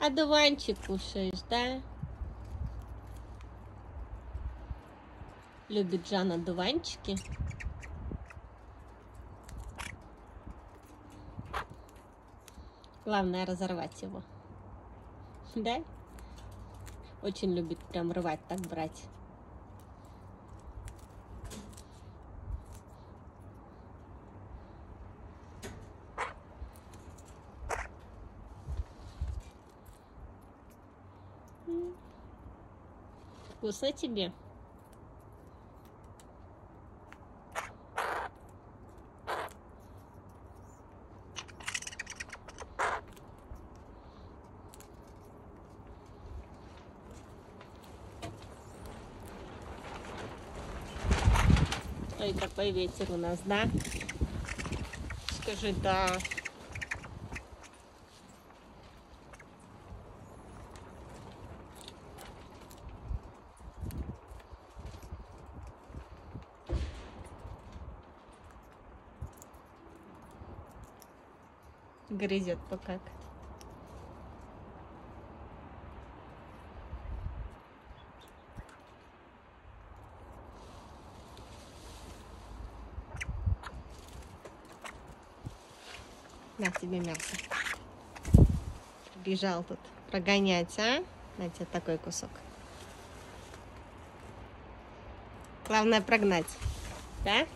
Одуванчик кушаешь, да? Любит Жан одуванчики. Главное разорвать его. Да? Очень любит прям рвать, так брать. Вкусно тебе? Ой, какой ветер у нас, да? Скажи, да. Грызет пока. На тебе мясо. Бежал тут прогонять, а? На тебе такой кусок. Главное прогнать. Да?